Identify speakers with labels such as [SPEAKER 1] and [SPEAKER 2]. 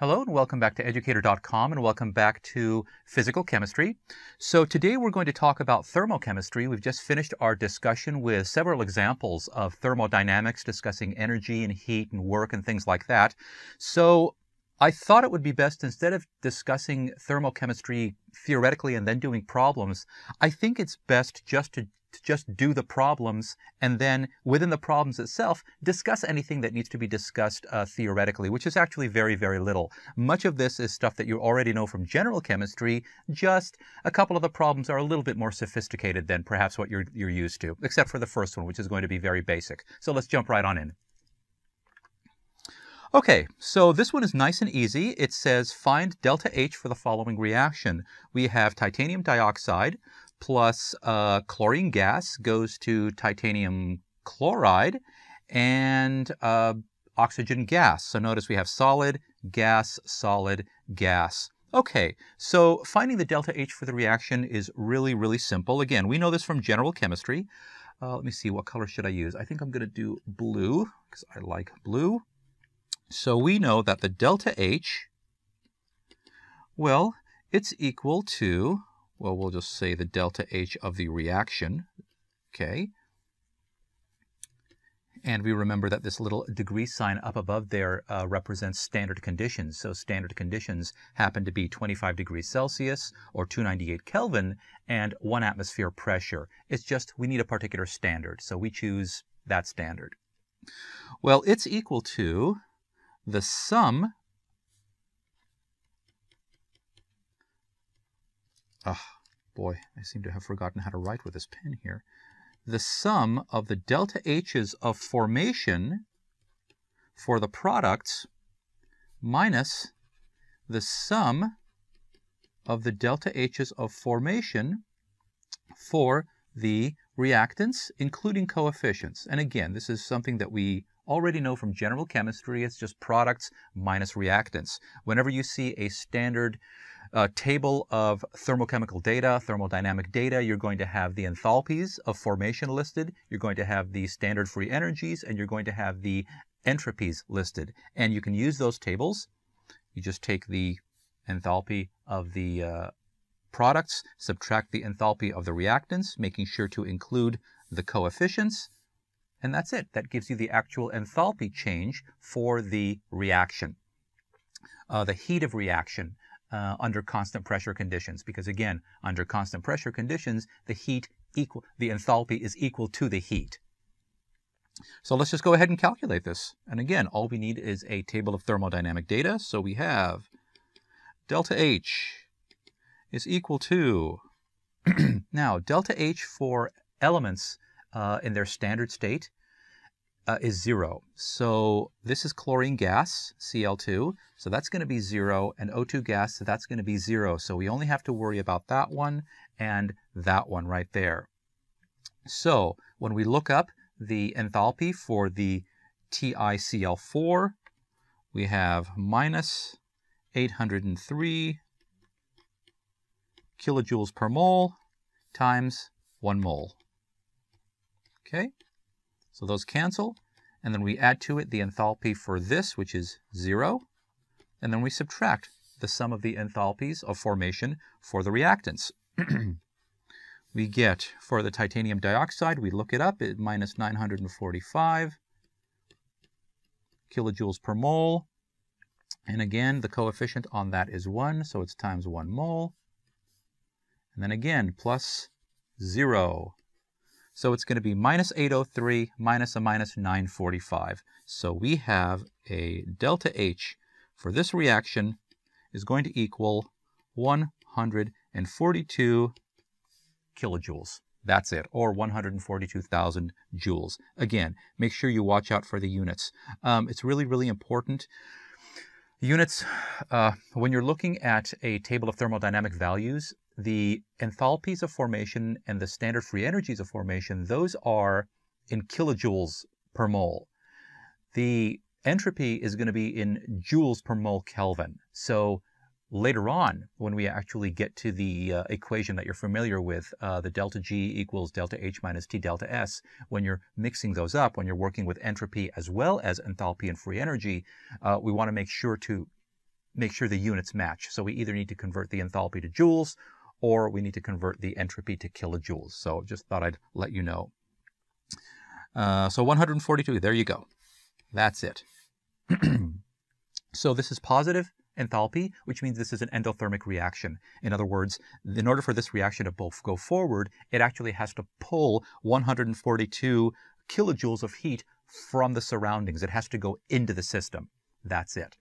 [SPEAKER 1] Hello and welcome back to educator.com and welcome back to physical chemistry. So today we're going to talk about thermochemistry. We've just finished our discussion with several examples of thermodynamics discussing energy and heat and work and things like that. So I thought it would be best instead of discussing thermochemistry theoretically and then doing problems, I think it's best just to to just do the problems and then within the problems itself discuss anything that needs to be discussed uh, theoretically, which is actually very, very little. Much of this is stuff that you already know from general chemistry, just a couple of the problems are a little bit more sophisticated than perhaps what you're, you're used to, except for the first one, which is going to be very basic. So let's jump right on in. Okay, so this one is nice and easy. It says find delta H for the following reaction. We have titanium dioxide plus uh, chlorine gas goes to titanium chloride and uh, oxygen gas. So notice we have solid, gas, solid, gas. Okay, so finding the delta H for the reaction is really, really simple. Again, we know this from general chemistry. Uh, let me see, what color should I use? I think I'm going to do blue because I like blue. So we know that the delta H, well, it's equal to well, we'll just say the delta H of the reaction, okay? And we remember that this little degree sign up above there uh, represents standard conditions. So standard conditions happen to be 25 degrees Celsius or 298 Kelvin and one atmosphere pressure. It's just we need a particular standard. So we choose that standard. Well, it's equal to the sum Ah, boy, I seem to have forgotten how to write with this pen here. The sum of the delta H's of formation for the products minus the sum of the delta H's of formation for the reactants, including coefficients. And again, this is something that we already know from general chemistry. It's just products minus reactants. Whenever you see a standard uh, table of thermochemical data, thermodynamic data, you're going to have the enthalpies of formation listed, you're going to have the standard free energies, and you're going to have the entropies listed. And you can use those tables. You just take the enthalpy of the uh, products, subtract the enthalpy of the reactants, making sure to include the coefficients, and that's it. That gives you the actual enthalpy change for the reaction. Uh, the heat of reaction uh, under constant pressure conditions, because again, under constant pressure conditions, the heat equal, the enthalpy is equal to the heat. So let's just go ahead and calculate this. And again, all we need is a table of thermodynamic data. So we have delta H is equal to, now delta H for elements uh, in their standard state uh, is zero. So this is chlorine gas, Cl2. So that's going to be zero. And O2 gas, so that's going to be zero. So we only have to worry about that one and that one right there. So when we look up the enthalpy for the TiCl4, we have minus 803 kilojoules per mole times 1 mole. Okay, so those cancel, and then we add to it the enthalpy for this, which is 0, and then we subtract the sum of the enthalpies of formation for the reactants. we get, for the titanium dioxide, we look it up, at minus 945 kilojoules per mole. And again, the coefficient on that is 1, so it's times 1 mole. And then again, plus 0. So it's going to be minus 803 minus a minus 945. So we have a delta H for this reaction is going to equal 142 kilojoules. That's it, or 142,000 joules. Again, make sure you watch out for the units. Um, it's really, really important. Units, uh, when you're looking at a table of thermodynamic values, the enthalpies of formation and the standard free energies of formation, those are in kilojoules per mole. The entropy is going to be in joules per mole Kelvin. So later on, when we actually get to the uh, equation that you're familiar with, uh, the delta G equals delta H minus T delta S, when you're mixing those up, when you're working with entropy as well as enthalpy and free energy, uh, we want to make sure to make sure the units match. So we either need to convert the enthalpy to joules or we need to convert the entropy to kilojoules. So just thought I'd let you know. Uh, so 142, there you go. That's it. so this is positive enthalpy, which means this is an endothermic reaction. In other words, in order for this reaction to both go forward, it actually has to pull 142 kilojoules of heat from the surroundings. It has to go into the system. That's it.